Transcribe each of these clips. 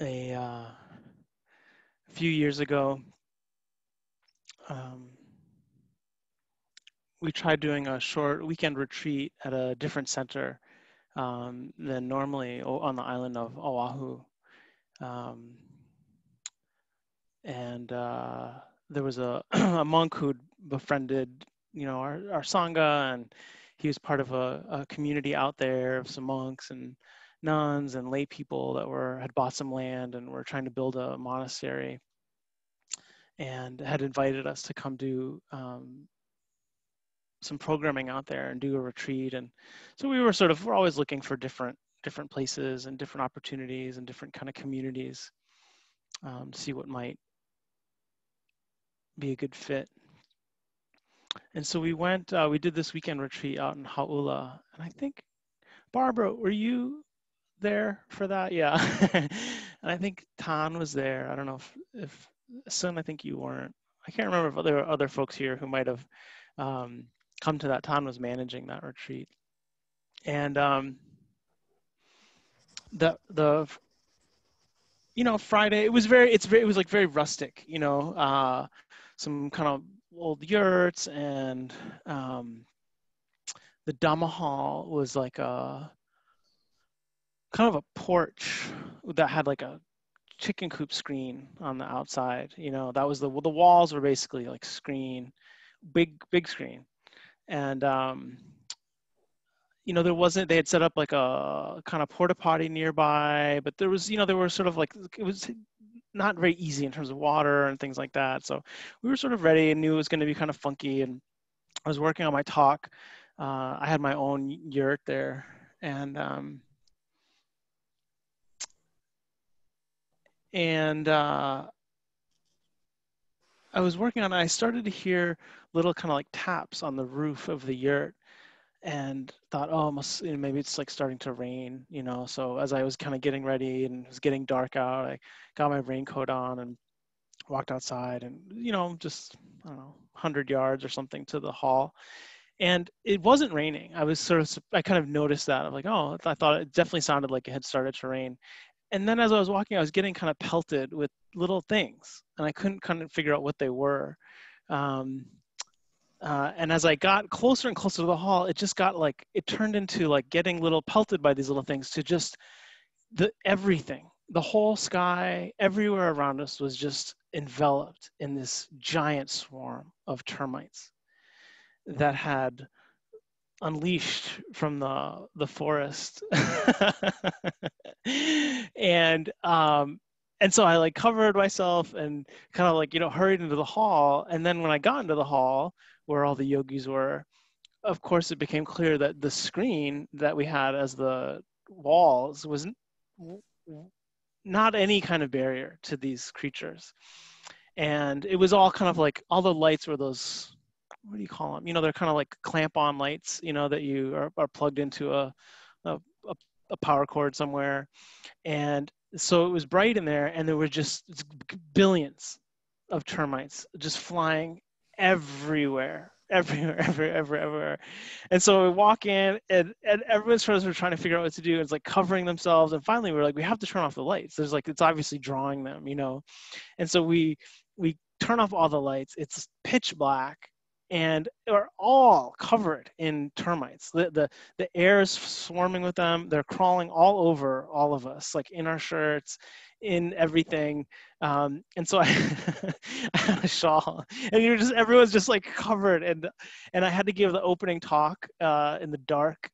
a uh, few years ago, um, we tried doing a short weekend retreat at a different center um, than normally on the island of Oahu. Um, and uh, there was a, a monk who'd befriended, you know, our, our sangha, and he was part of a, a community out there of some monks and nuns and lay people that were had bought some land and were trying to build a monastery and had invited us to come do um, some programming out there and do a retreat. And so we were sort of we're always looking for different different places and different opportunities and different kind of communities um, to see what might be a good fit. And so we went uh, we did this weekend retreat out in Hau'ula. And i think barbara were you there for that yeah and i think tan was there i don't know if if Sun, I think you weren't. I can't remember if there were other folks here who might have um, come to that. Tan was managing that retreat, and um, the the you know Friday it was very it's very it was like very rustic. You know, uh, some kind of old yurts and um, the Dhamma hall was like a kind of a porch that had like a chicken coop screen on the outside. You know, that was the the walls were basically like screen, big big screen, and um, you know there wasn't they had set up like a kind of porta potty nearby, but there was you know there were sort of like it was not very easy in terms of water and things like that. So we were sort of ready and knew it was going to be kind of funky. And I was working on my talk. Uh, I had my own yurt there, and um, and uh, I was working on it. I started to hear little kind of like taps on the roof of the yurt and thought, oh, must, you know, maybe it's like starting to rain, you know. So as I was kind of getting ready and it was getting dark out, I got my raincoat on and walked outside and, you know, just, I don't know, 100 yards or something to the hall. And it wasn't raining. I was sort of, I kind of noticed that. I'm like, oh, I thought it definitely sounded like it had started to rain and then as I was walking, I was getting kind of pelted with little things, and I couldn't kind of figure out what they were. Um, uh, and as I got closer and closer to the hall, it just got like it turned into like getting little pelted by these little things to just the everything, the whole sky, everywhere around us was just enveloped in this giant swarm of termites that had unleashed from the the forest. And um and so i like covered myself and kind of like you know hurried into the hall. And then when i got into the hall where all the yogis were of course it became clear that the screen that we had as the walls was not any kind of barrier to these creatures. And it was all kind of like all the lights were those what do you call them? You know, they're kind of like clamp on lights, you know, that you are, are plugged into a, a, a power cord somewhere. And so it was bright in there and there were just billions of termites just flying everywhere everywhere, everywhere, everywhere, everywhere. And so we walk in, and, and everyone's trying trying to figure out what to do. It's like covering themselves, and finally we're like, we have to turn off the lights. There's like it's obviously drawing them, you know. And so we we turn off all the lights. It's pitch black, and are all covered in termites. The, the, the air is swarming with them. They're crawling all over all of us, like in our shirts, in everything. Um, and so I, I had a shawl, and you're just everyone's just like covered, and and I had to give the opening talk uh, in the dark.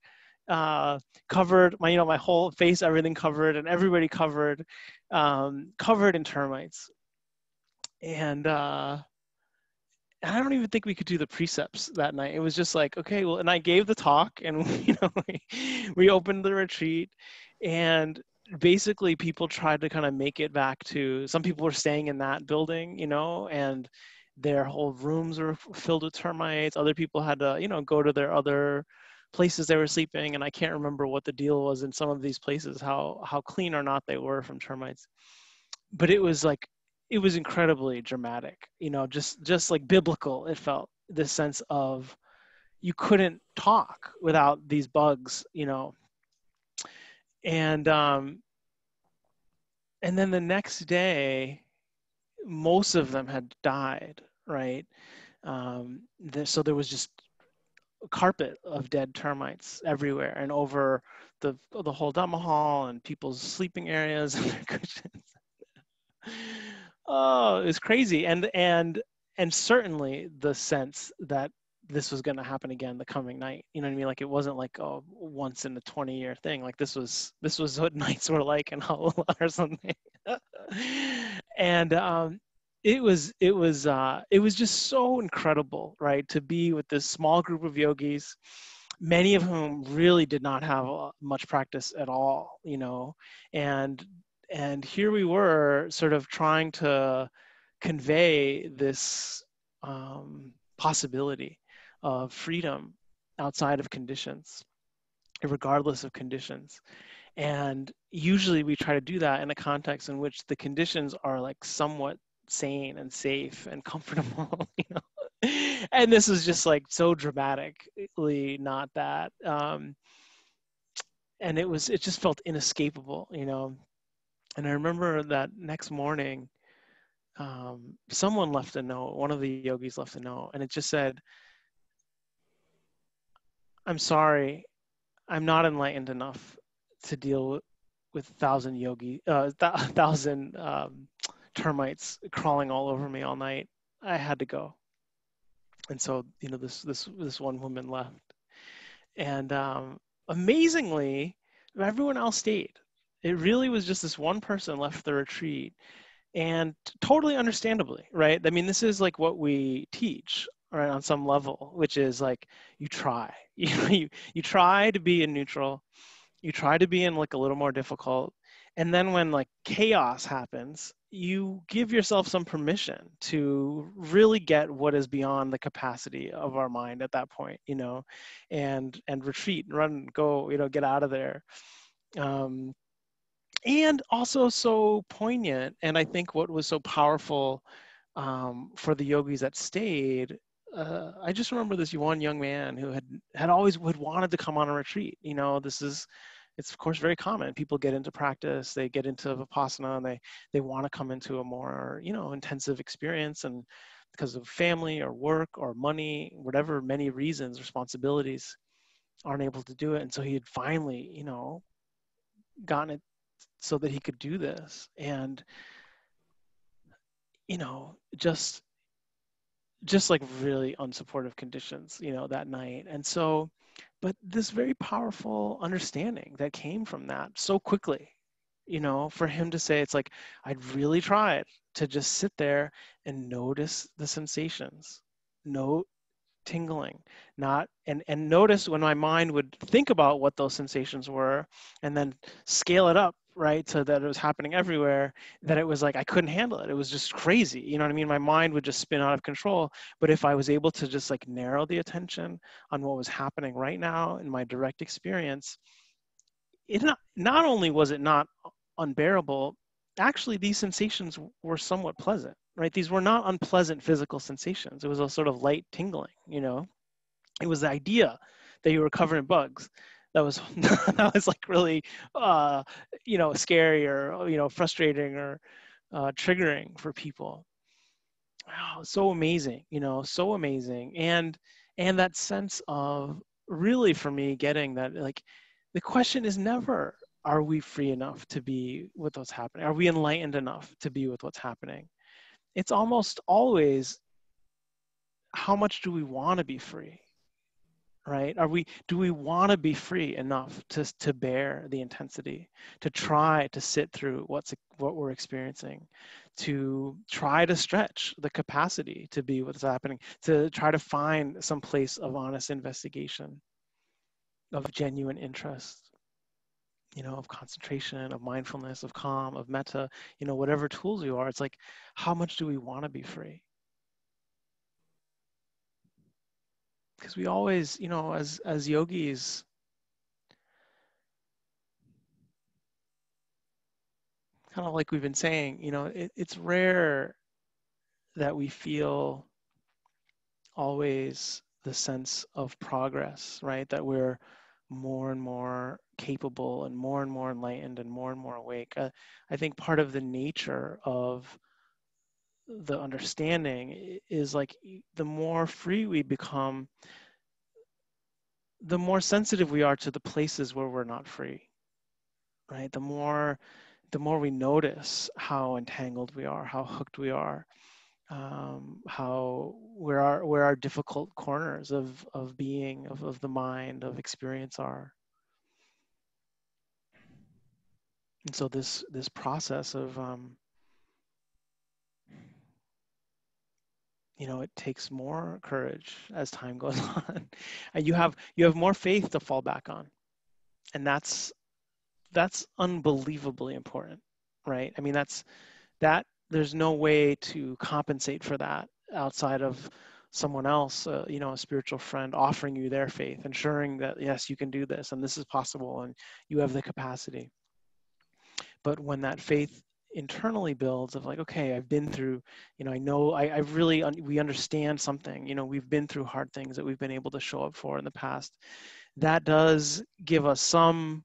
Uh, covered my you know my whole face everything covered and everybody covered um, covered in termites and uh, I don't even think we could do the precepts that night. It was just like, okay, well, and I gave the talk, and you know, we, we opened the retreat, and basically people tried to kind of make it back to. Some people were staying in that building, you know, and their whole rooms were filled with termites. Other people had to, you know, go to their other places they were sleeping, and I can't remember what the deal was in some of these places, how how clean or not they were from termites. But it was like it was incredibly dramatic you know just just like biblical it felt this sense of you couldn't talk without these bugs you know and um and then the next day, most of them had died, right? Um, the, so there was just a carpet of dead termites everywhere and over the the whole Dhamma hall and people's sleeping areas and their cushions. Oh, it was crazy, and and and certainly the sense that this was going to happen again the coming night. You know what i mean? Like it wasn't like a once in a 20 year thing. Like this was this was what nights were like in Hau'ula or something. And um it was it was uh it was just so incredible right to be with this small group of yogis many of whom really did not have uh, much practice at all you know? And and here we were sort of trying to convey this um, possibility of freedom outside of conditions, regardless of conditions. And usually we try to do that in a context in which the conditions are like somewhat sane and safe and comfortable, you know. and this is just like so dramatically not that. Um, and it was it just felt inescapable, you know. And I remember that next morning, um, someone left a note. One of the yogis left a note, and it just said, I'm sorry, I'm not enlightened enough to deal with thousand yogi, uh, th- thousand um, termites crawling all over me all night. I had to go, and so you know this this this one woman left, and um, amazingly, everyone else stayed. It really was just this one person left the retreat, and totally understandably, right? I mean, this is like what we teach right on some level which is like you try you you you try to be in neutral you try to be in like a little more difficult and then when like chaos happens you give yourself some permission to really get what is beyond the capacity of our mind at that point you know and and retreat run go you know get out of there um and also so poignant and i think what was so powerful um, for the yogis that stayed uh, I just remember this one young man who had had always had wanted to come on a retreat. You know, this is it's of course very common. People get into practice, they get into vipassana, and they they want to come into a more you know intensive experience, and because of family or work or money, whatever many reasons, responsibilities, aren't able to do it. And so he had finally, you know, gotten it so that he could do this, and you know, just just like really unsupportive conditions, you know, that night. And so, but this very powerful understanding that came from that so quickly, you know, for him to say, it's like, I'd really tried to just sit there and notice the sensations, no tingling not and and notice when my mind would think about what those sensations were and then scale it up right so that it was happening everywhere that it was like i couldn't handle it it was just crazy you know what i mean my mind would just spin out of control but if i was able to just like narrow the attention on what was happening right now in my direct experience it not, not only was it not unbearable actually these sensations were somewhat pleasant right? These were not unpleasant physical sensations. It was a sort of light tingling, you know. It was the idea that you were covered in bugs that was that was like really uh, you know scary or you know frustrating or uh, triggering for people. Wow, so amazing, you know, so amazing, and and that sense of really for me getting that like the question is never are we free enough to be with what's happening? Are we enlightened enough to be with what's happening? it's almost always how much do we want to be free right are we do we want to be free enough to to bear the intensity to try to sit through what's what we're experiencing to try to stretch the capacity to be what's happening to try to find some place of honest investigation of genuine interest you know, of concentration, of mindfulness, of calm, of metta, you know, whatever tools you are, it's like, how much do we want to be free? Because we always, you know, as as yogis, kind of like we've been saying, you know, it, it's rare that we feel always the sense of progress, right? That we're more and more capable and more and more enlightened and more and more awake. Uh, I think part of the nature of the understanding is like the more free we become, the more sensitive we are to the places where we're not free. Right? The more the more we notice how entangled we are, how hooked we are, um, how where our where our difficult corners of of being of, of the mind of experience are and so this this process of um, you know it takes more courage as time goes on and you have you have more faith to fall back on and that's that's unbelievably important right i mean that's that there's no way to compensate for that outside of someone else, uh, you know, a spiritual friend offering you their faith, ensuring that, yes, you can do this and this is possible and you have the capacity. But when that faith internally builds of like, okay, I've been through, you know, I know I, I really, un- we understand something, you know, we've been through hard things that we've been able to show up for in the past. That does give us some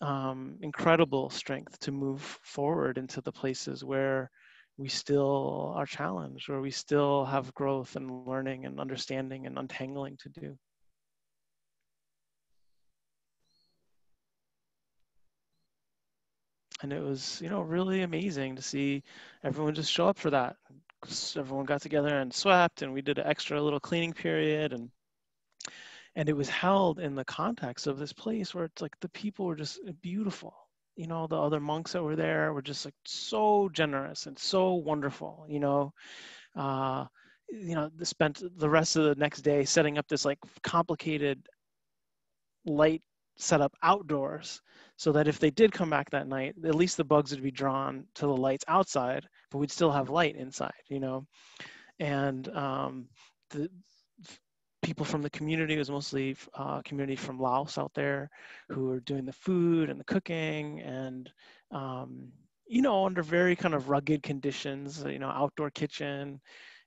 um, incredible strength to move forward into the places where we still are challenged or we still have growth and learning and understanding and untangling to do. And it was, you know, really amazing to see everyone just show up for that. Everyone got together and swept, and we did an extra little cleaning period, and and it was held in the context of this place where it's like the people were just beautiful you know the other monks that were there were just like so generous and so wonderful you know uh you know they spent the rest of the next day setting up this like complicated light setup outdoors so that if they did come back that night at least the bugs would be drawn to the lights outside but we'd still have light inside you know and um the people from the community. It was mostly uh, community from Laos out there who were doing the food and the cooking and, um, you know, under very kind of rugged conditions, you know, outdoor kitchen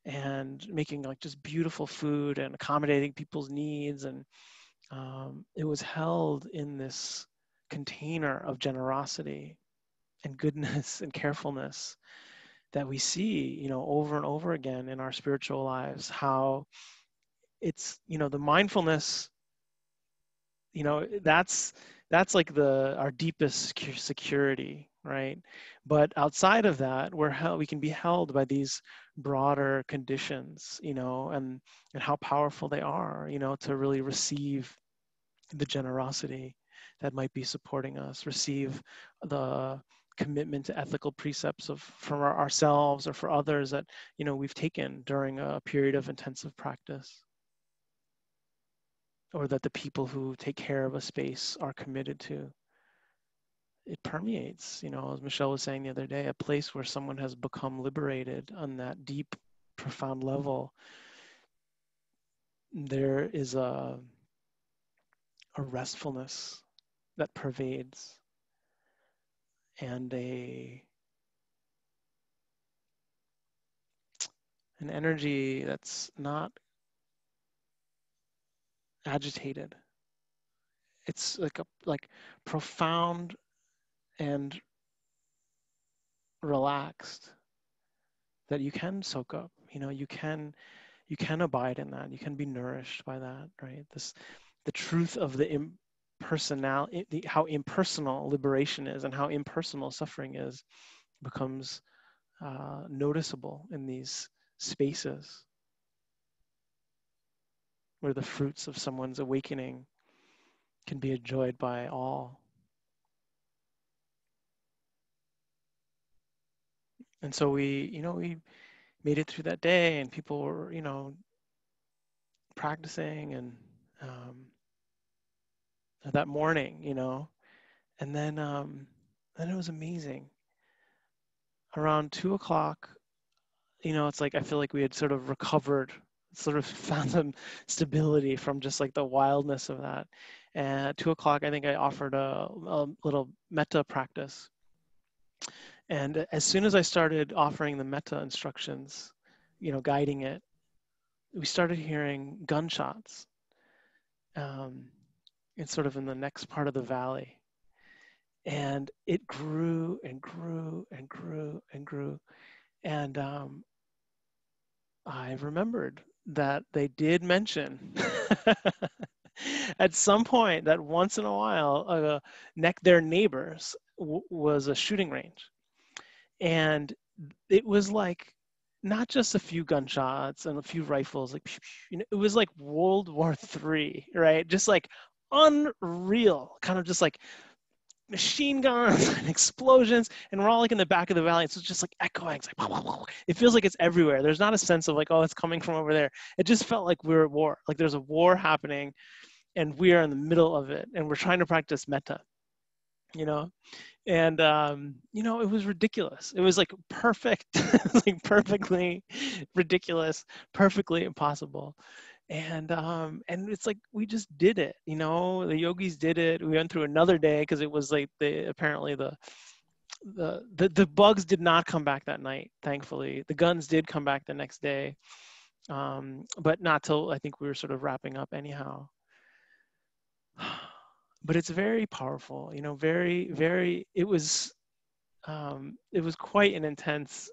and making like just beautiful food and accommodating people's needs. And um, it was held in this container of generosity and goodness and carefulness that we see, you know, over and over again in our spiritual lives, how it's you know the mindfulness you know that's that's like the our deepest security right? But outside of that we're held we can be held by these broader conditions you know and and how powerful they are you know to really receive the generosity that might be supporting us receive the commitment to ethical precepts of from our, ourselves or for others that you know we've taken during a period of intensive practice. Or that the people who take care of a space are committed to. It permeates you know as michelle was saying the other day a place where someone has become liberated on that deep profound level. There is a a restfulness that pervades and a an energy that's not agitated. It's like a like profound and relaxed that you can soak up. You know, you can you can abide in that. You can be nourished by that, right? This the truth of the impersonal the, how impersonal liberation is and how impersonal suffering is becomes uh, noticeable in these spaces where the fruits of someone's awakening can be enjoyed by all. And so we, you know, we made it through that day and people were, you know, practicing and um, that morning, you know, and then, um, then it was amazing. Around two o'clock, you know, it's like I feel like we had sort of recovered sort of found some stability from just like the wildness of that. And at two o'clock, I think I offered a, a little metta practice. And as soon as I started offering the metta instructions, you know, guiding it, we started hearing gunshots. Um, it's sort of in the next part of the valley. And it grew and grew and grew and grew. And um, I remembered that they did mention at some point that once in a while, uh, neck their neighbors w- was a shooting range, and it was like not just a few gunshots and a few rifles, like you know, it was like World War Three, right? Just like unreal, kind of just like machine guns and explosions and we're all like in the back of the valley so it's just like echoing. It's like it feels like it's everywhere. There's not a sense of like oh it's coming from over there. It just felt like we are at war. Like there's a war happening and we are in the middle of it and we're trying to practice metta you know? And um you know it was ridiculous. It was like perfect like perfectly ridiculous perfectly impossible and um and it's like we just did it you know the yogis did it we went through another day because it was like the apparently the the, the the bugs did not come back that night thankfully. The guns did come back the next day um but not till i think we were sort of wrapping up anyhow. But it's very powerful you know very very it was um it was quite an intense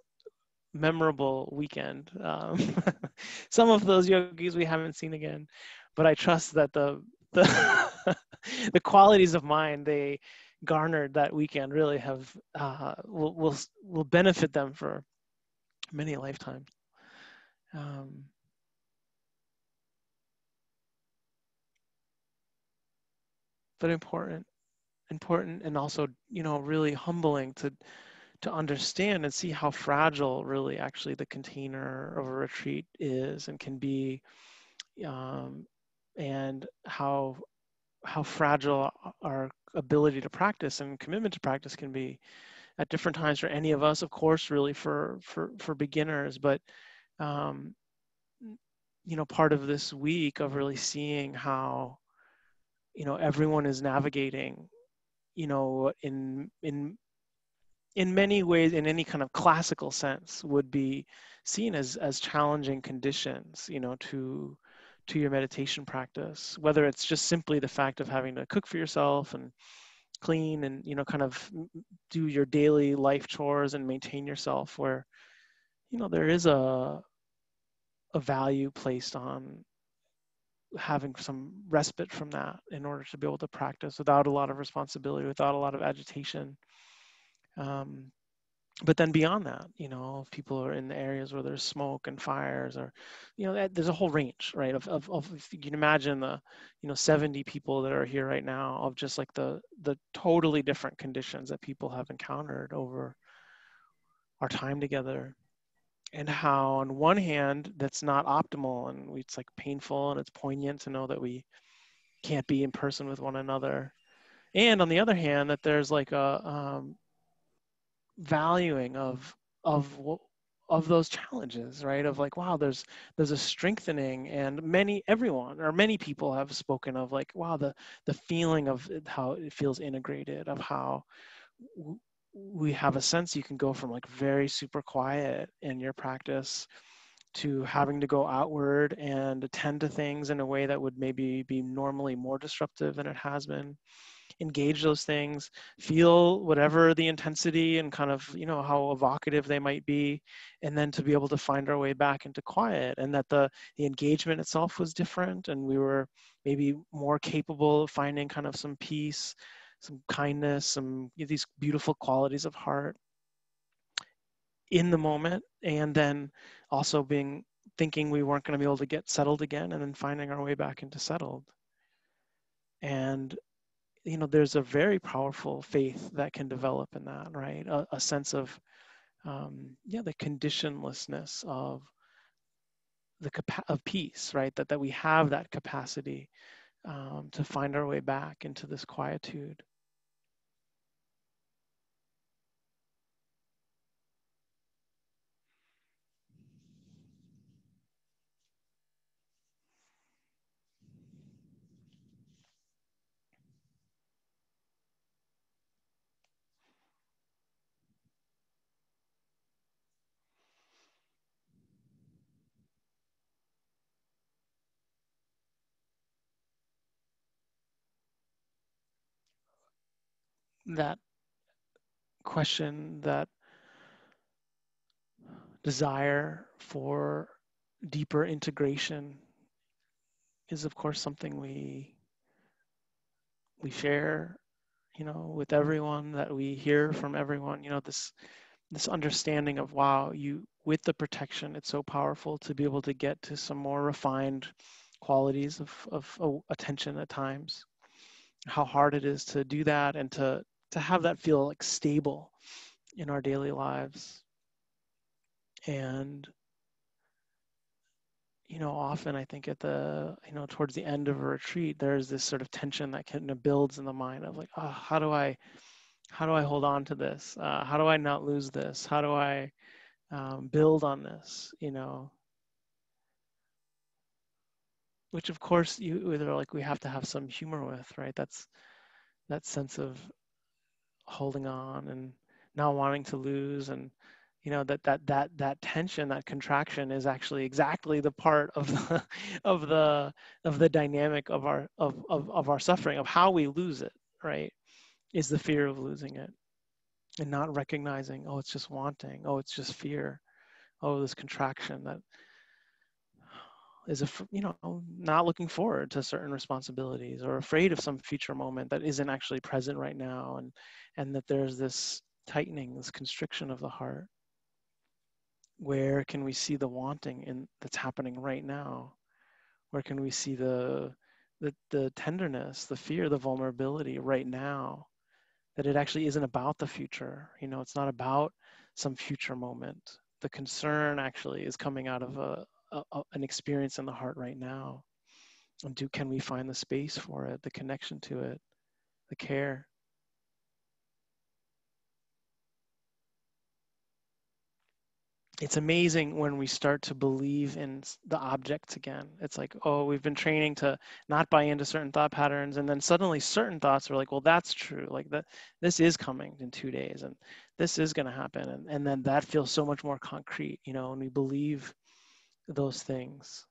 memorable weekend. Um, some of those yogis we haven't seen again, but I trust that the the, the qualities of mind they garnered that weekend really have uh, will, will will benefit them for many lifetimes. Um, but important, important, and also you know really humbling to to understand and see how fragile really actually the container of a retreat is and can be um, and how how fragile our ability to practice and commitment to practice can be at different times for any of us of course really for for for beginners. But um, you know part of this week of really seeing how you know everyone is navigating you know in in in many ways, in any kind of classical sense, would be seen as as challenging conditions, you know, to to your meditation practice. Whether it's just simply the fact of having to cook for yourself and clean and you know kind of do your daily life chores and maintain yourself where you know there is a a value placed on having some respite from that in order to be able to practice without a lot of responsibility without a lot of agitation um, but then beyond that, you know, if people are in the areas where there's smoke and fires, or you know, there's a whole range, right? Of, of, of you can imagine the, you know, 70 people that are here right now, of just like the the totally different conditions that people have encountered over our time together, and how on one hand that's not optimal, and it's like painful and it's poignant to know that we can't be in person with one another, and on the other hand that there's like a um, valuing of of of those challenges right? Of like wow there's there's a strengthening and many everyone or many people have spoken of like wow the the feeling of how it feels integrated of how we have a sense you can go from like very super quiet in your practice to having to go outward and attend to things in a way that would maybe be normally more disruptive than it has been engage those things, feel whatever the intensity and kind of, you know, how evocative they might be, and then to be able to find our way back into quiet and that the, the engagement itself was different and we were maybe more capable of finding kind of some peace, some kindness, some you know, these beautiful qualities of heart in the moment and then also being thinking we weren't going to be able to get settled again and then finding our way back into settled. And you know there's a very powerful faith that can develop in that right? A, a sense of um, yeah the conditionlessness of the capa- of peace right? That that we have that capacity um, to find our way back into this quietude that question, that desire for deeper integration is of course something we we share you know with everyone that we hear from everyone you know this this understanding of wow you with the protection it's so powerful to be able to get to some more refined qualities of, of, of attention at times. How hard it is to do that and to to have that feel like stable in our daily lives. And you know often i think at the you know towards the end of a retreat there's this sort of tension that kind of builds in the mind of like oh how do i how do i hold on to this? Uh, how do i not lose this? How do i um, build on this? You know? Which of course you either like we have to have some humor with right? That's that sense of holding on and not wanting to lose. And you know that that that that tension that contraction is actually exactly the part of the of the of the dynamic of our of, of of our suffering of how we lose it right is the fear of losing it and not recognizing oh it's just wanting. Oh it's just fear. Oh this contraction that is a you know not looking forward to certain responsibilities or afraid of some future moment that isn't actually present right now. And and that there's this tightening this constriction of the heart. Where can we see the wanting in that's happening right now? Where can we see the the, the tenderness the fear the vulnerability right now? That it actually isn't about the future you know it's not about some future moment. The concern actually is coming out of a, a, an experience in the heart right now. And do can we find the space for it the connection to it the care it's amazing when we start to believe in the objects again. It's like, oh, we've been training to not buy into certain thought patterns, and then suddenly certain thoughts are like, well, that's true. Like that, this is coming in two days, and this is going to happen, and and then that feels so much more concrete, you know, and we believe those things.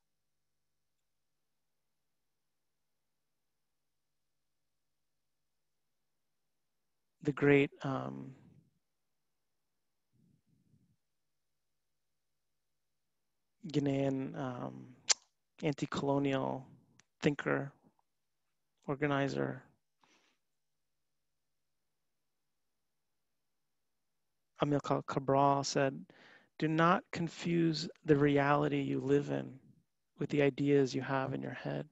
The great um, Ghanaian um, anti-colonial thinker, organizer. Amilcar Cabral said, do not confuse the reality you live in with the ideas you have in your head.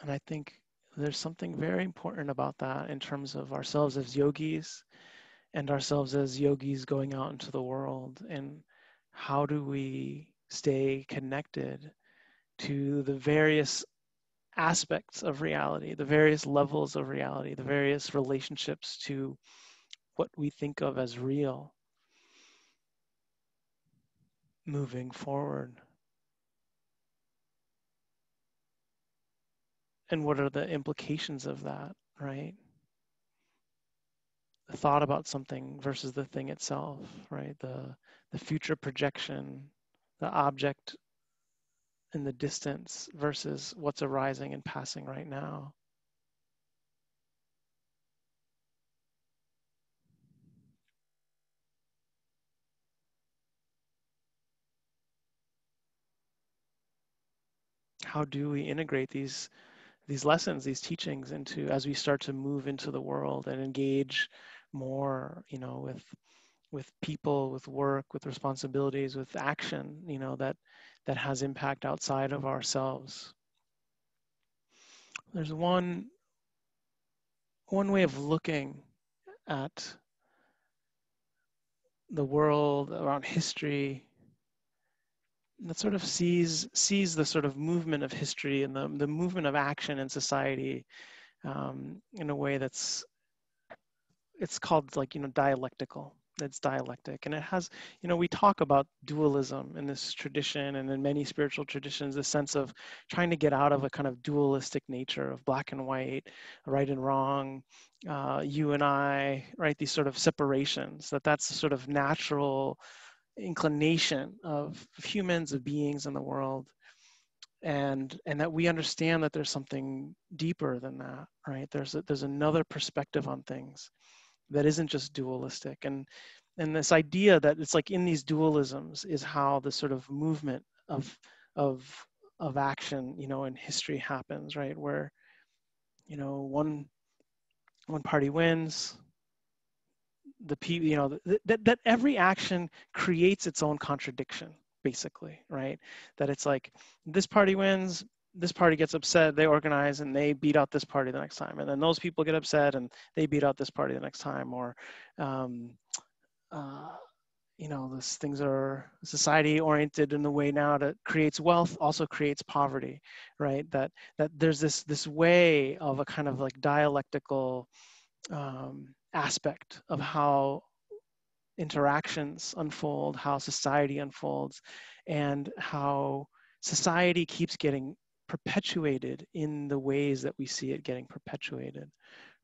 And I think there's something very important about that in terms of ourselves as yogis and ourselves as yogis going out into the world and how do we stay connected to the various aspects of reality the various levels of reality the various relationships to what we think of as real moving forward? And what are the implications of that right thought about something versus the thing itself, right? The the future projection, the object in the distance versus what's arising and passing right now. How do we integrate these these lessons, these teachings into as we start to move into the world and engage more you know with with people with work with responsibilities with action you know that that has impact outside of ourselves. There's one one way of looking at the world around history that sort of sees sees the sort of movement of history and the, the movement of action in society um, in a way that's it's called like you know dialectical. It's dialectic. And it has you know we talk about dualism in this tradition and in many spiritual traditions the sense of trying to get out of a kind of dualistic nature of black and white right and wrong uh, you and i right? These sort of separations that that's sort of natural inclination of humans of beings in the world. And and that we understand that there's something deeper than that right? There's a, there's another perspective on things that isn't just dualistic and and this idea that it's like in these dualisms is how the sort of movement of of of action you know in history happens right where you know one one party wins the people you know that that every action creates its own contradiction basically, right? That it's like this party wins, this party gets upset, they organize and they beat out this party the next time. And then those people get upset and they beat out this party the next time. Or, um, uh, you know, this things are society oriented in the way now that creates wealth, also creates poverty, right? That that there's this this way of a kind of like dialectical um, aspect of how interactions unfold, how society unfolds, and how society keeps getting perpetuated in the ways that we see it getting perpetuated,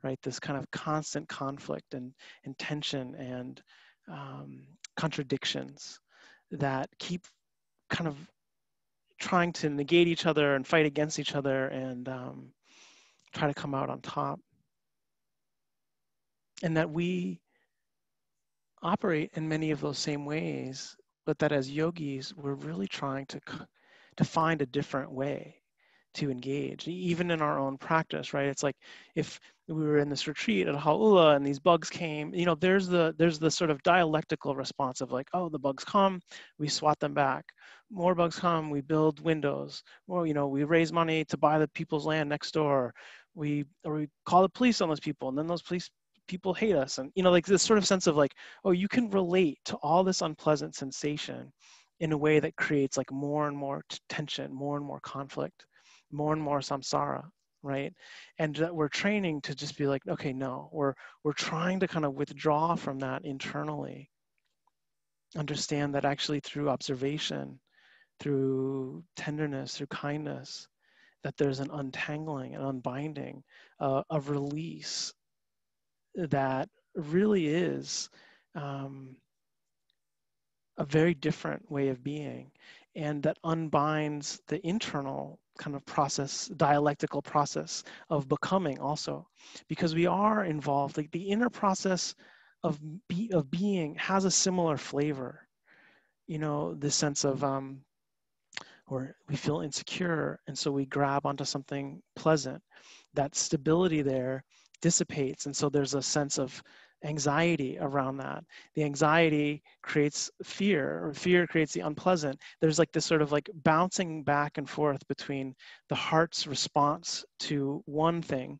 right? This kind of constant conflict and, and tension and um, contradictions that keep kind of trying to negate each other and fight against each other and um, try to come out on top. And that we operate in many of those same ways, but that as yogis, we're really trying to, to find a different way to engage, even in our own practice, right? It's like if we were in this retreat at Hau'ula and these bugs came, you know, there's the there's the sort of dialectical response of like, oh, the bugs come, we swat them back. More bugs come, we build windows. Or, you know, we raise money to buy the people's land next door. We or we call the police on those people, and then those police people hate us and you know like this sort of sense of like oh you can relate to all this unpleasant sensation in a way that creates like more and more tension more and more conflict more and more samsara right? And that we're training to just be like okay no we're we're trying to kind of withdraw from that internally. Understand that actually through observation through tenderness through kindness that there's an untangling and unbinding uh, of release that really is um, a very different way of being. And that unbinds the internal kind of process dialectical process of becoming also because we are involved like the inner process of be, of being has a similar flavor you know this sense of um or we feel insecure and so we grab onto something pleasant that stability there dissipates. And so there's a sense of anxiety around that. The anxiety creates fear, or fear creates the unpleasant. There's like this sort of like bouncing back and forth between the heart's response to one thing,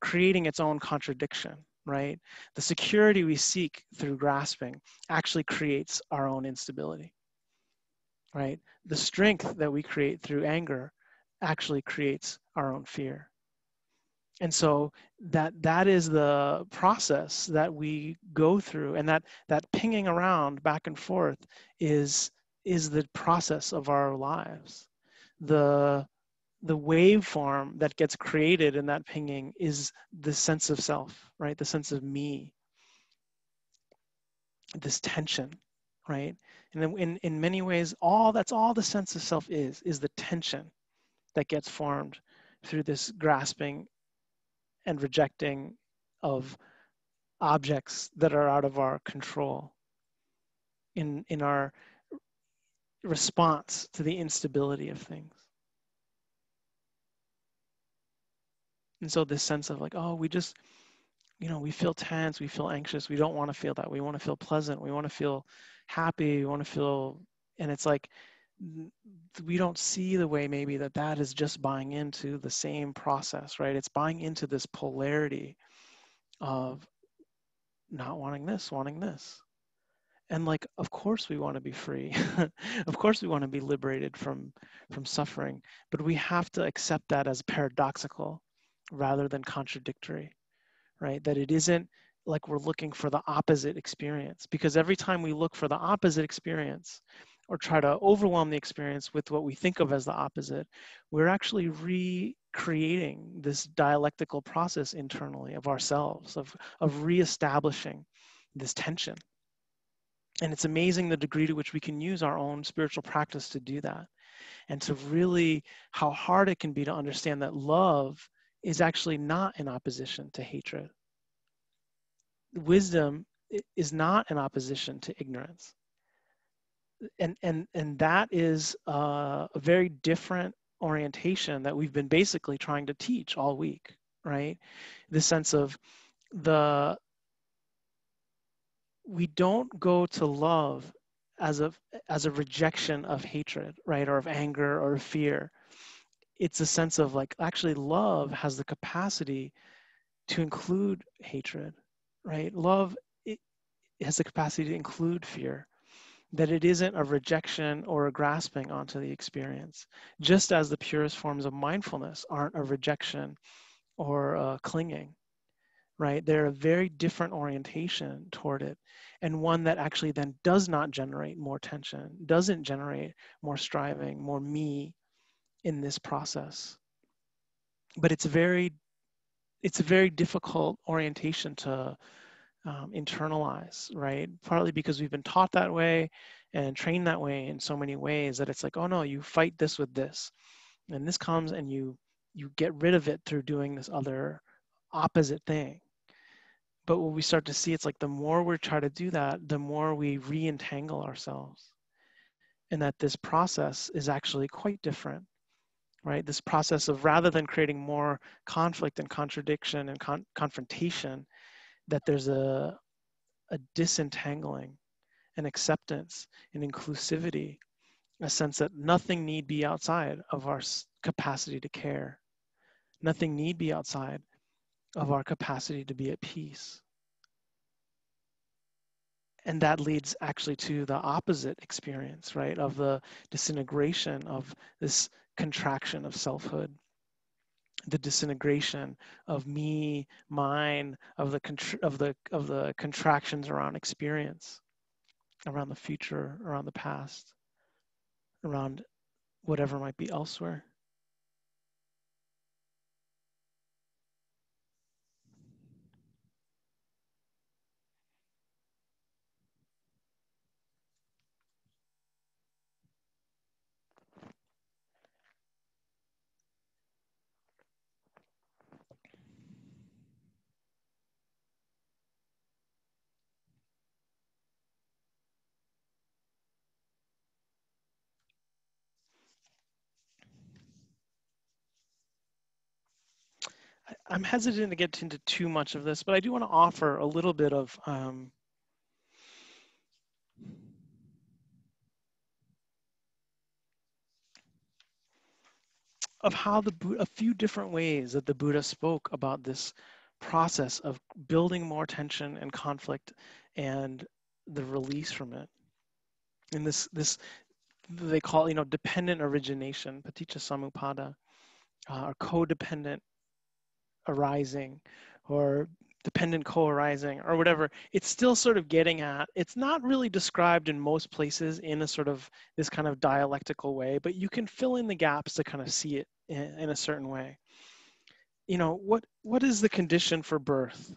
creating its own contradiction, right? The security we seek through grasping actually creates our own instability, right? The strength that we create through anger actually creates our own fear and so that that is the process that we go through and that that pinging around back and forth is is the process of our lives. The the waveform that gets created in that pinging is the sense of self right? The sense of me. This tension right? And in, in many ways all that's all the sense of self is is the tension that gets formed through this grasping and rejecting of objects that are out of our control in in our response to the instability of things. And so this sense of like oh we just you know we feel tense we feel anxious we don't want to feel that we want to feel pleasant we want to feel happy we want to feel and it's like we don't see the way maybe that that is just buying into the same process, right? It's buying into this polarity of not wanting this, wanting this. And like, of course we want to be free. of course we want to be liberated from from suffering, but we have to accept that as paradoxical rather than contradictory, right? That it isn't like we're looking for the opposite experience because every time we look for the opposite experience, or try to overwhelm the experience with what we think of as the opposite, we're actually recreating this dialectical process internally of ourselves, of, of reestablishing this tension. And it's amazing the degree to which we can use our own spiritual practice to do that. and to really how hard it can be to understand that love is actually not in opposition to hatred. Wisdom is not in opposition to ignorance. And, and, and that is uh, a very different orientation that we've been basically trying to teach all week, right? The sense of the, we don't go to love as a, as a rejection of hatred, right? Or of anger or of fear it's a sense of like actually love has the capacity to include hatred right love it, it has the capacity to include fear that it isn't a rejection or a grasping onto the experience just as the purest forms of mindfulness aren't a rejection or a clinging right they're a very different orientation toward it and one that actually then does not generate more tension doesn't generate more striving more me in this process. But it's very, it's a very difficult orientation to um, internalize, right? Partly because we've been taught that way and trained that way in so many ways that it's like, oh no, you fight this with this, and this comes and you you get rid of it through doing this other opposite thing. But what we start to see, it's like the more we try to do that, the more we re-entangle ourselves, and that this process is actually quite different right? This process of rather than creating more conflict and contradiction and con- confrontation, that there's a, a disentangling, an acceptance, an inclusivity, a sense that nothing need be outside of our capacity to care. Nothing need be outside of our capacity to be at peace. And that leads actually to the opposite experience, right? Of the disintegration of this contraction of selfhood the disintegration of me mine of the of the of the contractions around experience around the future around the past around whatever might be elsewhere I'm hesitant to get into too much of this, but I do want to offer a little bit of um, of how the a few different ways that the Buddha spoke about this process of building more tension and conflict and the release from it. And this this they call you know dependent origination, paticca samuppada, uh, or codependent arising or dependent co-arising or whatever it's still sort of getting at it's not really described in most places in a sort of this kind of dialectical way but you can fill in the gaps to kind of see it in, in a certain way. You know what what is the condition for birth?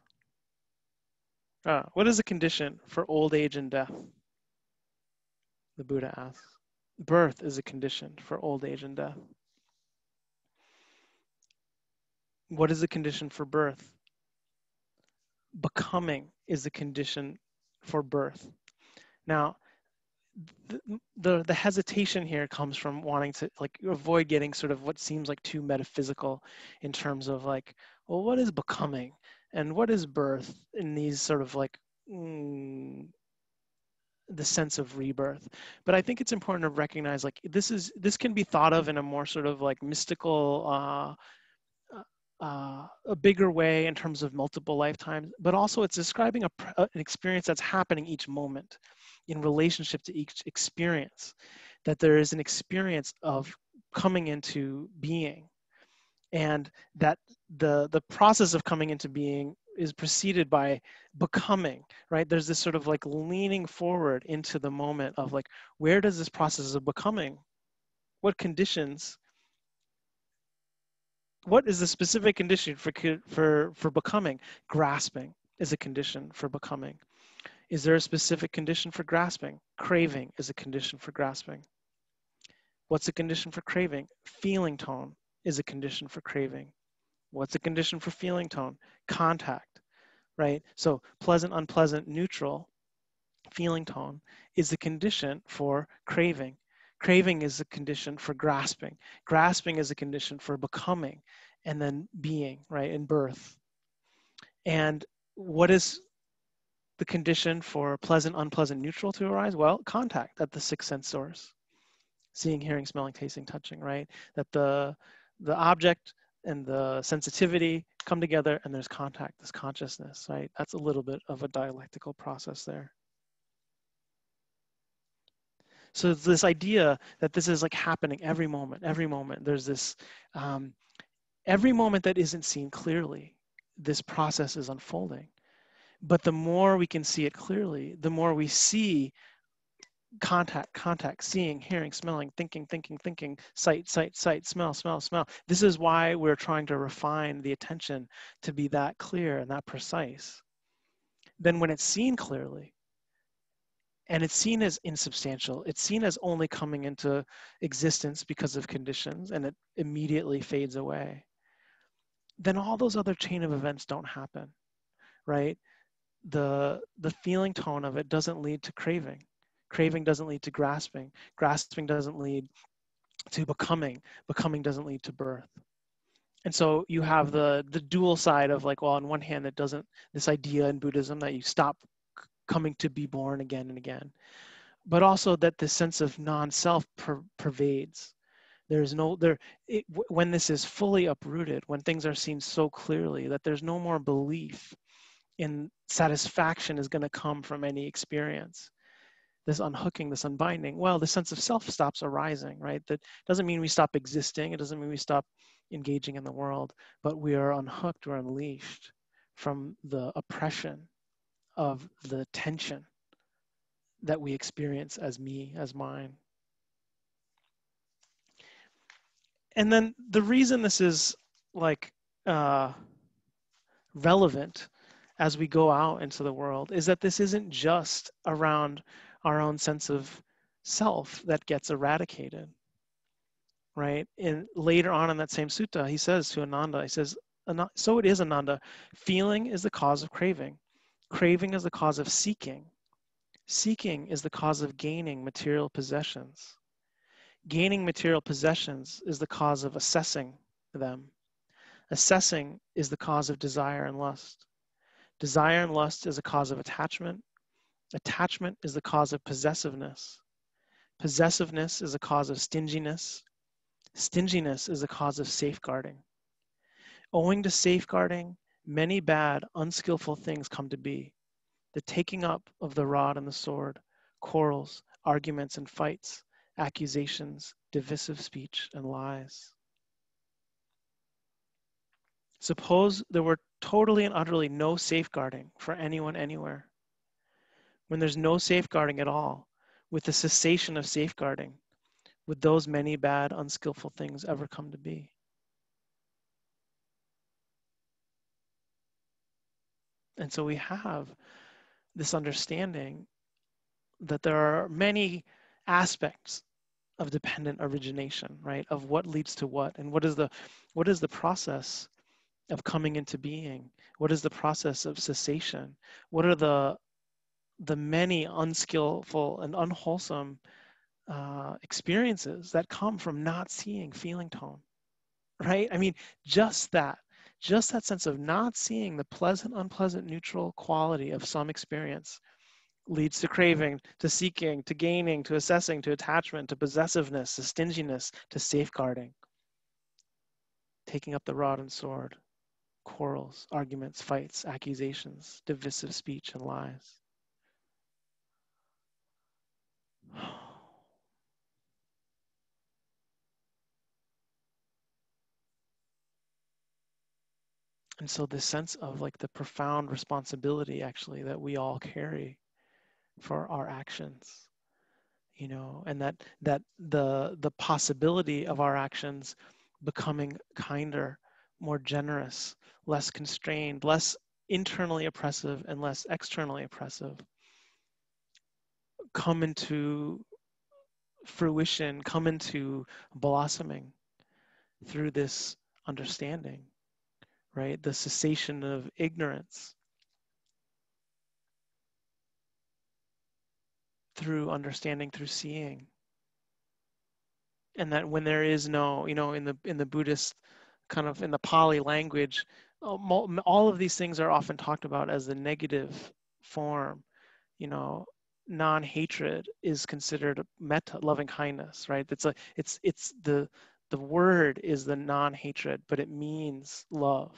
Uh, what is the condition for old age and death? The buddha asks. Birth is a condition for old age and death What is the condition for birth? Becoming is the condition for birth. Now, the, the, the hesitation here comes from wanting to like avoid getting sort of what seems like too metaphysical in terms of like, well, what is becoming and what is birth in these sort of like mm, the sense of rebirth but i think it's important to recognize like this is this can be thought of in a more sort of like mystical uh uh, a bigger way in terms of multiple lifetimes, but also it's describing a, uh, an experience that's happening each moment in relationship to each experience. That there is an experience of coming into being, and that the the process of coming into being is preceded by becoming. Right? There's this sort of like leaning forward into the moment of like, where does this process of becoming, what conditions what is the specific condition for for for becoming grasping is a condition for becoming is there a specific condition for grasping craving is a condition for grasping What's a condition for craving? Feeling tone is a condition for craving. What's a condition for feeling tone? Contact, right? So pleasant, unpleasant, neutral, feeling tone is the condition for craving. Craving is a condition for grasping. Grasping is a condition for becoming and then being, right, in birth. And what is the condition for pleasant, unpleasant, neutral to arise? Well, contact at the sixth sense source. Seeing, hearing, smelling, tasting, touching, right? That the the object and the sensitivity come together and there's contact, this consciousness, right? That's a little bit of a dialectical process there. So this idea that this is like happening every moment, every moment. There's this, um, every moment that isn't seen clearly, this process is unfolding. But the more we can see it clearly, the more we see contact, contact, seeing, hearing, smelling, thinking, thinking, thinking, sight, sight, sight, smell, smell, smell. This is why we're trying to refine the attention to be that clear and that precise. Then when it's seen clearly, and it's seen as insubstantial, it's seen as only coming into existence because of conditions, and it immediately fades away, then all those other chain of events don't happen, right? The, the feeling tone of it doesn't lead to craving Craving doesn't lead to grasping. Grasping doesn't lead to becoming. Becoming doesn't lead to birth. And so you have the the dual side of like, well, on one hand, it doesn't this idea in Buddhism that you stop coming to be born again and again, but also that the sense of non-self per, pervades. There's no there it, when this is fully uprooted, when things are seen so clearly that there's no more belief in satisfaction is going to come from any experience this unhooking, this unbinding, well, the sense of self stops arising, right? That doesn't mean we stop existing. It doesn't mean we stop engaging in the world, but we are unhooked or unleashed from the oppression of the tension that we experience as me, as mine. And then the reason this is like uh, relevant as we go out into the world is that this isn't just around our own sense of self that gets eradicated right and later on in that same sutta he says to ananda he says so it is ananda feeling is the cause of craving craving is the cause of seeking seeking is the cause of gaining material possessions gaining material possessions is the cause of assessing them assessing is the cause of desire and lust desire and lust is a cause of attachment Attachment is the cause of possessiveness. Possessiveness is a cause of stinginess. Stinginess is a cause of safeguarding. Owing to safeguarding, many bad, unskillful things come to be. The taking up of the rod and the sword, quarrels, arguments and fights, accusations, divisive speech, and lies. Suppose there were totally and utterly no safeguarding for anyone anywhere when there's no safeguarding at all, with the cessation of safeguarding, would those many bad, unskillful things ever come to be? And so we have this understanding that there are many aspects of dependent origination, right? Of what leads to what, and what is the what is the process of coming into being? What is the process of cessation? What are the the many unskillful and unwholesome uh, experiences that come from not seeing feeling tone, right? I mean, just that, just that sense of not seeing the pleasant, unpleasant, neutral quality of some experience leads to craving, to seeking, to gaining, to assessing, to attachment, to possessiveness, to stinginess, to safeguarding, taking up the rod and sword, quarrels, arguments, fights, accusations, divisive speech, and lies. And so this sense of like the profound responsibility actually that we all carry for our actions, you know, and that that the the possibility of our actions becoming kinder, more generous, less constrained, less internally oppressive and less externally oppressive come into fruition, come into blossoming through this understanding, right? The cessation of ignorance through understanding, through seeing. And that when there is no, you know, in the in the Buddhist kind of in the Pali language, uh, all of these things are often talked about as the negative form. You know, non-hatred is considered metta, loving kindness, right? It's a, it's, it's the, the word is the non-hatred, but it means love,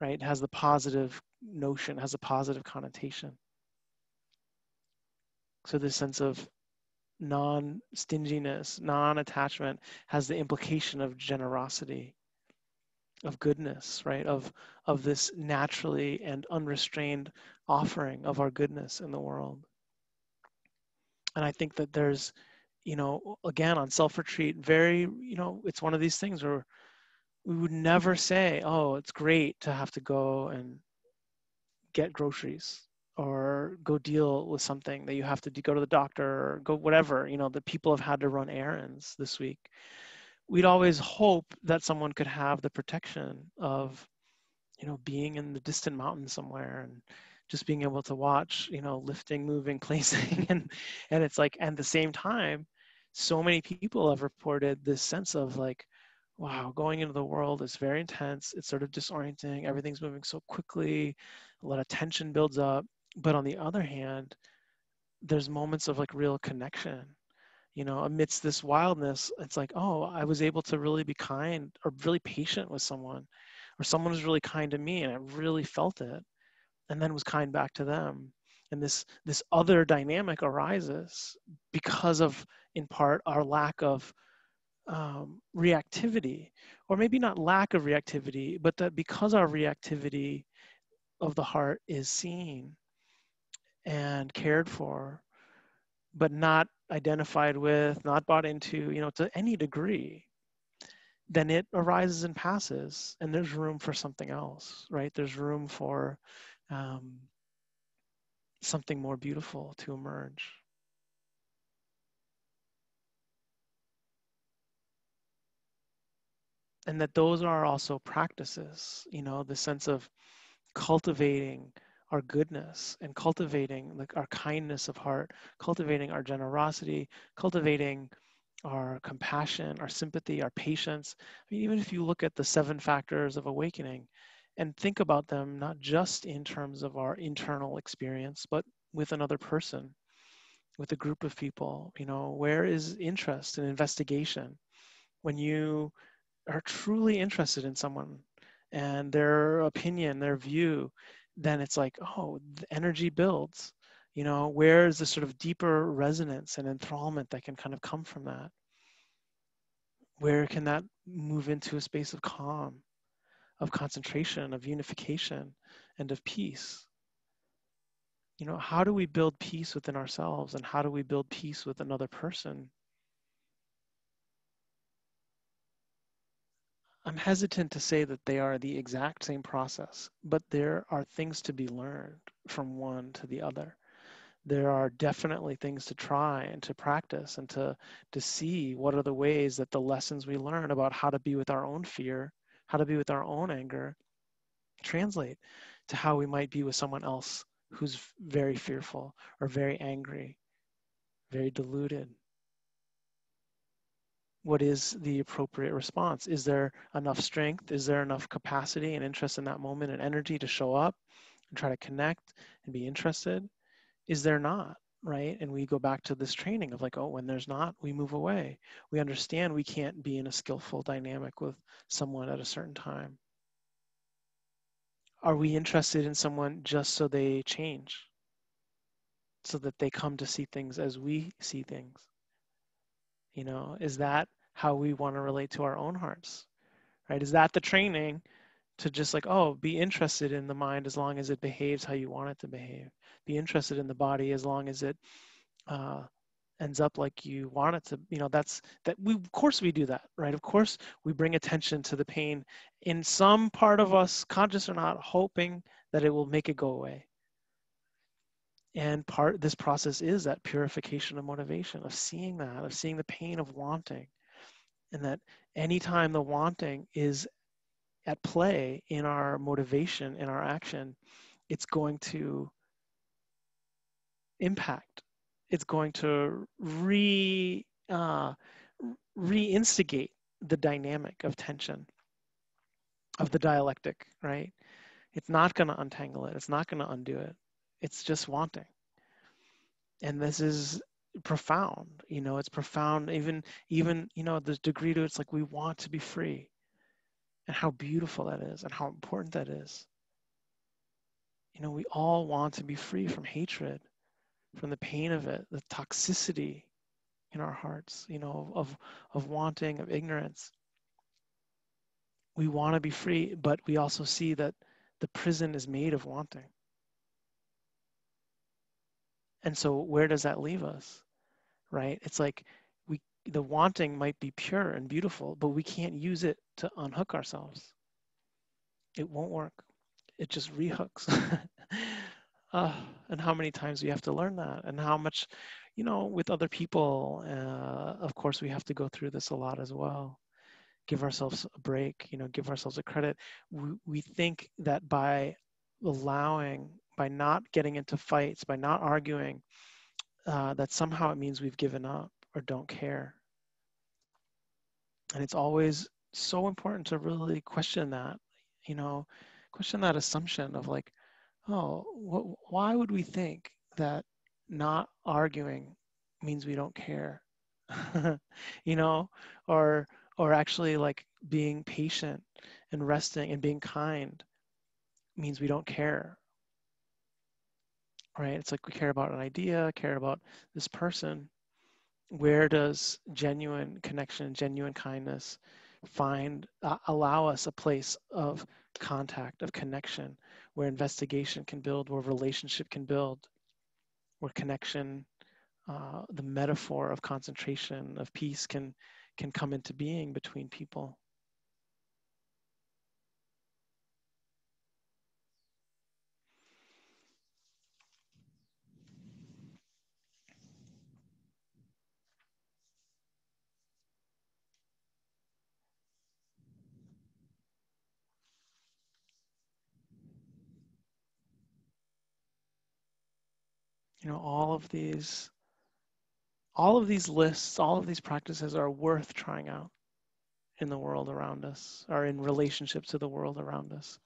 right? It has the positive notion, has a positive connotation. So this sense of non-stinginess, non-attachment has the implication of generosity, of goodness, right? Of of this naturally and unrestrained offering of our goodness in the world. And I think that there's, you know, again on self retreat, very, you know, it's one of these things where we would never say, oh, it's great to have to go and get groceries or go deal with something that you have to go to the doctor or go whatever, you know, that people have had to run errands this week. We'd always hope that someone could have the protection of you know being in the distant mountains somewhere and just being able to watch you know lifting moving placing and and it's like at the same time so many people have reported this sense of like wow going into the world is very intense. It's sort of disorienting. Everything's moving so quickly. A lot of tension builds up. But on the other hand there's moments of like real connection. You know amidst this wildness it's like oh i was able to really be kind or really patient with someone or someone was really kind to me and i really felt it and then was kind back to them and this this other dynamic arises because of in part our lack of um, reactivity or maybe not lack of reactivity but that because our reactivity of the heart is seen and cared for but not identified with, not bought into, you know, to any degree, then it arises and passes, and there's room for something else, right? There's room for um, something more beautiful to emerge. And that those are also practices, you know, the sense of cultivating our goodness and cultivating like our kindness of heart, cultivating our generosity, cultivating our compassion, our sympathy, our patience. I mean, even if you look at the seven factors of awakening and think about them not just in terms of our internal experience, but with another person, with a group of people, you know, where is interest and investigation? When you are truly interested in someone and their opinion, their view, then it's like, oh, the energy builds. You know, where is the sort of deeper resonance and enthrallment that can kind of come from that? Where can that move into a space of calm, of concentration, of unification, and of peace? You know, how do we build peace within ourselves and how do we build peace with another person? I'm hesitant to say that they are the exact same process, but there are things to be learned from one to the other. There are definitely things to try and to practice and to, to see what are the ways that the lessons we learn about how to be with our own fear, how to be with our own anger, translate to how we might be with someone else who's very fearful or very angry, very deluded what is the appropriate response? Is there enough strength? Is there enough capacity and interest in that moment and energy to show up and try to connect and be interested? Is there not? Right. And we go back to this training of like, oh, when there's not, we move away. We understand we can't be in a skillful dynamic with someone at a certain time. Are we interested in someone just so they change? So that they come to see things as we see things? You know, is that how we want to relate to our own hearts? Right? Is that the training to just like, oh, be interested in the mind as long as it behaves how you want it to behave? Be interested in the body as long as it uh, ends up like you want it to you know that's that we of course we do that right? Of course we bring attention to the pain in some part of us conscious or not hoping that it will make it go away. And part this process is that purification of motivation of seeing that of seeing the pain of wanting. And that anytime the wanting is at play in our motivation in our action it's going to impact. It's going to re uh, reinstigate the dynamic of tension of the dialectic right? It's not going to untangle it. It's not going to undo it. It's just wanting. And this is profound you know it's profound. Even even you know the degree to it's like we want to be free and how beautiful that is and how important that is you know we all want to be free from hatred from the pain of it the toxicity in our hearts you know of of wanting of ignorance we want to be free but we also see that the prison is made of wanting and so where does that leave us? Right? It's like we the wanting might be pure and beautiful, but we can't use it to unhook ourselves. It won't work. It just rehooks. uh, and how many times we have to learn that and how much you know with other people uh, of course we have to go through this a lot as well give ourselves a break you know give ourselves a credit we, we think that by allowing by not getting into fights, by not arguing, uh, that somehow it means we've given up or don't care. And it's always so important to really question that, you know, question that assumption of like, oh, wh- why would we think that not arguing means we don't care? you know, or or actually like being patient and resting and being kind means we don't care right? It's like we care about an idea, care about this person. Where does genuine connection, genuine kindness find, uh, allow us a place of contact, of connection, where investigation can build, where relationship can build, where connection, uh, the metaphor of concentration, of peace can, can come into being between people. You know all of these all of these lists all of these practices are worth trying out in the world around us or in relationship to the world around us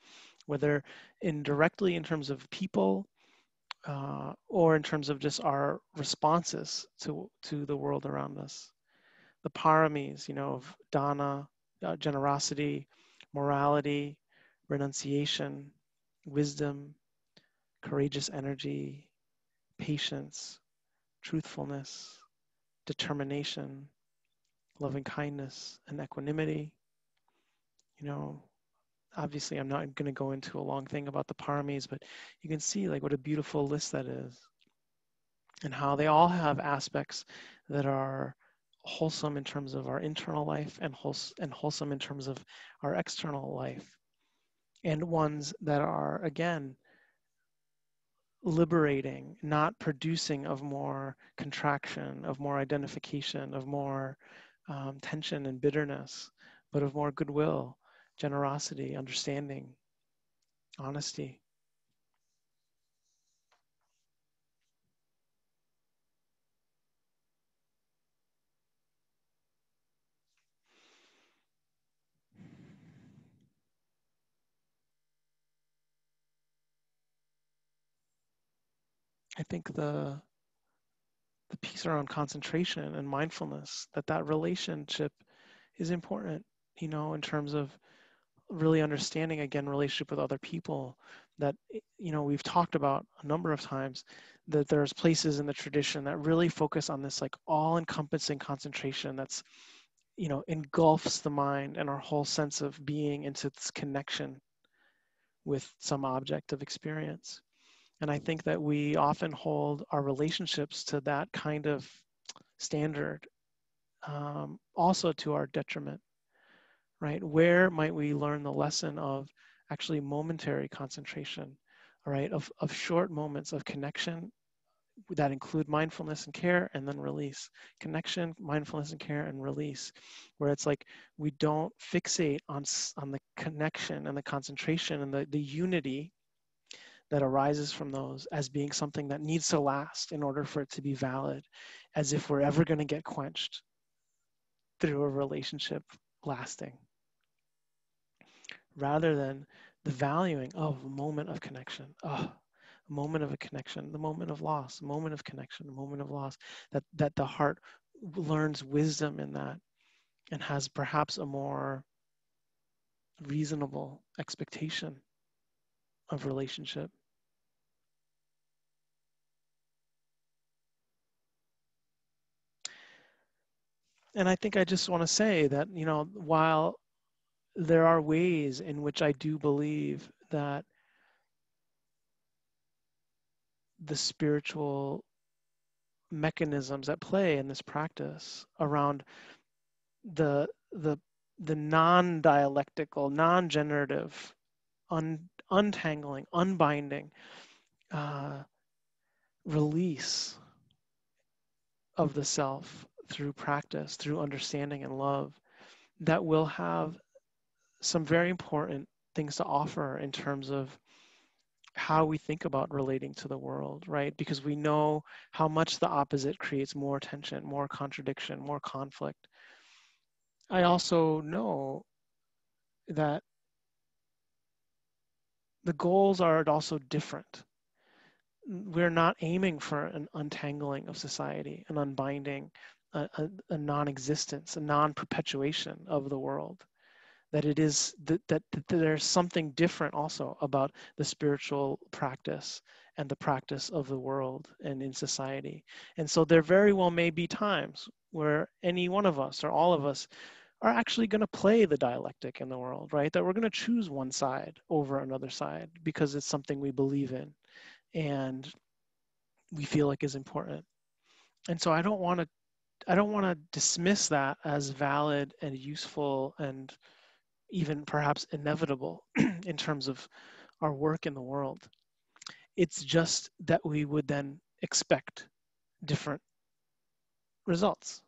whether indirectly in terms of people uh, or in terms of just our responses to to the world around us. The paramis you know of dana uh, generosity morality renunciation wisdom courageous energy patience, truthfulness, determination, loving kindness, and equanimity. You know, obviously, I'm not going to go into a long thing about the paramis, but you can see like what a beautiful list that is, and how they all have aspects that are wholesome in terms of our internal life and, wholes- and wholesome in terms of our external life, and ones that are again liberating, not producing of more contraction, of more identification, of more um, tension and bitterness, but of more goodwill, generosity, understanding, honesty. I think the the piece around concentration and mindfulness that that relationship is important you know in terms of really understanding again relationship with other people that you know we've talked about a number of times that there's places in the tradition that really focus on this like all encompassing concentration that's you know engulfs the mind and our whole sense of being into this connection with some object of experience and I think that we often hold our relationships to that kind of standard um, also to our detriment, right? Where might we learn the lesson of actually momentary concentration, all right, of, of short moments of connection, that include mindfulness and care and then release connection mindfulness and care and release where it's like we don't fixate on on the connection and the concentration and the, the unity that arises from those as being something that needs to last in order for it to be valid as if we're ever going to get quenched through a relationship lasting. Rather than the valuing of a moment of connection. Oh a moment of a connection, the moment of loss, a moment of connection, a moment of loss, that, that the heart learns wisdom in that and has perhaps a more reasonable expectation of relationship. And I think I just want to say that, you know, while there are ways in which I do believe that the spiritual mechanisms at play in this practice around the the the non-dialectical, non-generative, un, untangling, unbinding uh, release of the self through practice, through understanding and love, that will have some very important things to offer in terms of how we think about relating to the world, right? Because we know how much the opposite creates more tension, more contradiction, more conflict. I also know that the goals are also different. We're not aiming for an untangling of society, an unbinding, a, a, a non existence, a non perpetuation of the world that it is that, that, that there's something different also about the spiritual practice and the practice of the world and in society. And so there very well may be times where any one of us or all of us are actually going to play the dialectic in the world, right? That we're going to choose one side over another side because it's something we believe in and we feel like is important. And so I don't want to I don't want to dismiss that as valid and useful and even perhaps inevitable in terms of our work in the world. It's just that we would then expect different results,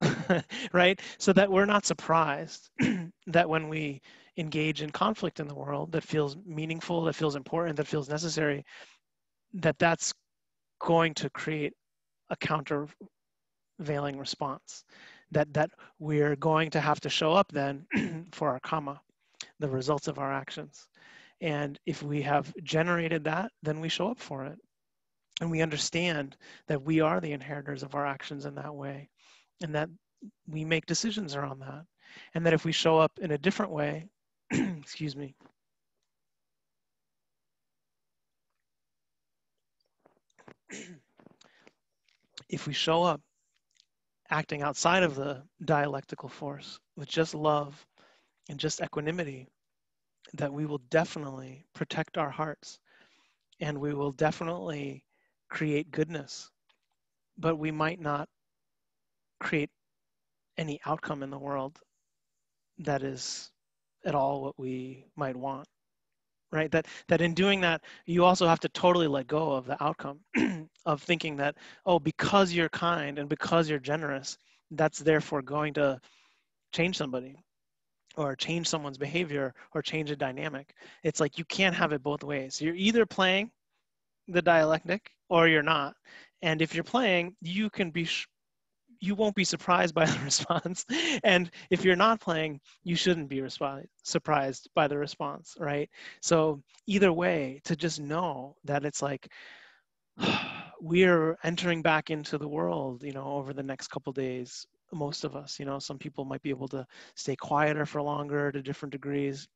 right? So that we're not surprised that when we engage in conflict in the world that feels meaningful, that feels important, that feels necessary, that that's going to create a countervailing response that that we're going to have to show up then for our karma, the results of our actions. And if we have generated that, then we show up for it. And we understand that we are the inheritors of our actions in that way, and that we make decisions around that. And that if we show up in a different way, excuse me, if we show up acting outside of the dialectical force with just love and just equanimity, that we will definitely protect our hearts and we will definitely create goodness, but we might not create any outcome in the world that is at all what we might want right? That that in doing that you also have to totally let go of the outcome of thinking that oh because you're kind and because you're generous that's therefore going to change somebody or change someone's behavior or change a dynamic. It's like you can't have it both ways. You're either playing the dialectic or you're not. And if you're playing you can be sh- you won't be surprised by the response. And if you're not playing, you shouldn't be resp- surprised by the response, right? So either way, to just know that it's like we're entering back into the world, you know, over the next couple days. Most of us, you know, some people might be able to stay quieter for longer to different degrees.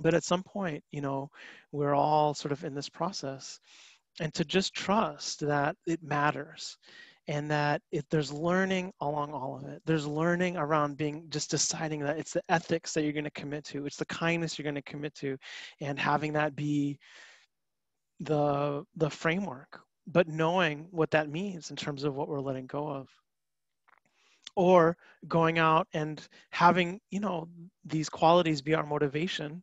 But at some point, you know, we're all sort of in this process. And to just trust that it matters and that if there's learning along all of it there's learning around being just deciding that it's the ethics that you're going to commit to it's the kindness you're going to commit to and having that be the the framework but knowing what that means in terms of what we're letting go of. Or going out and having you know these qualities be our motivation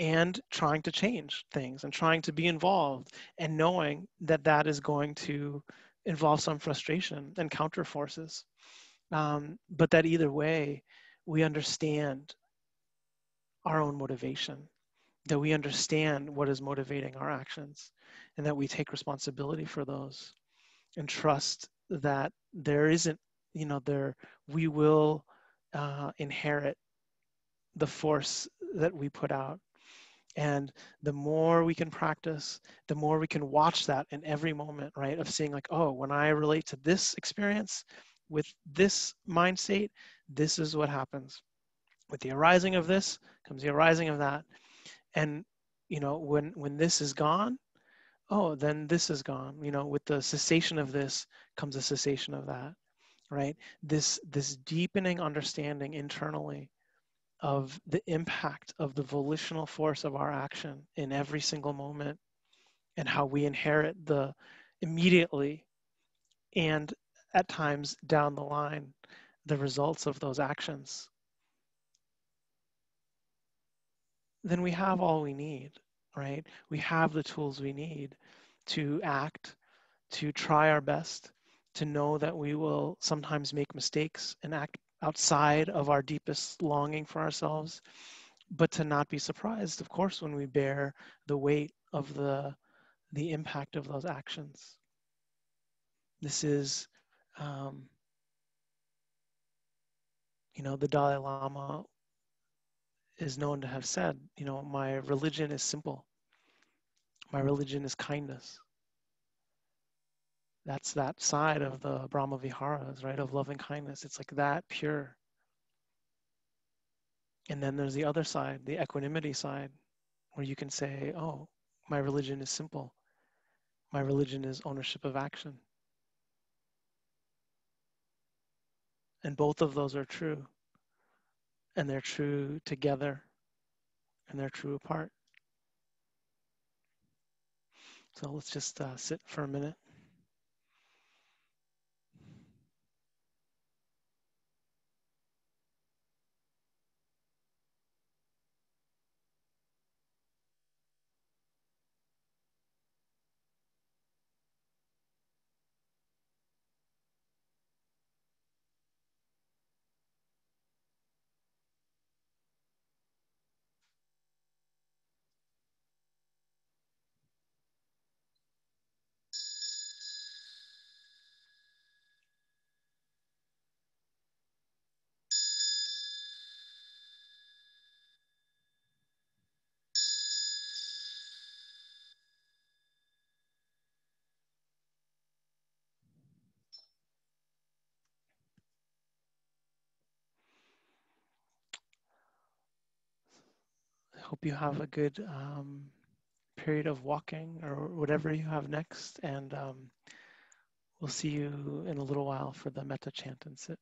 and trying to change things and trying to be involved and knowing that that is going to involve some frustration and counter forces. Um, but that either way, we understand our own motivation, that we understand what is motivating our actions, and that we take responsibility for those and trust that there isn't, you know, there, we will uh, inherit the force that we put out and the more we can practice, the more we can watch that in every moment, right? Of seeing, like, oh, when I relate to this experience with this mind state, this is what happens. With the arising of this comes the arising of that. And, you know, when, when this is gone, oh, then this is gone. You know, with the cessation of this comes a cessation of that, right? This, this deepening understanding internally of the impact of the volitional force of our action in every single moment and how we inherit the immediately and at times down the line the results of those actions. Then we have all we need right? We have the tools we need to act to try our best to know that we will sometimes make mistakes and act outside of our deepest longing for ourselves, but to not be surprised, of course, when we bear the weight of the, the impact of those actions. This is, um, you know, the Dalai Lama is known to have said, you know, my religion is simple. My religion is kindness that's that side of the Brahma Viharas, right? Of loving kindness. It's like that pure. And then there's the other side, the equanimity side, where you can say, oh, my religion is simple. My religion is ownership of action. And both of those are true. And they're true together, and they're true apart. So let's just uh, sit for a minute. Hope you have a good um, period of walking or whatever you have next. And um, we'll see you in a little while for the metta chant and sit.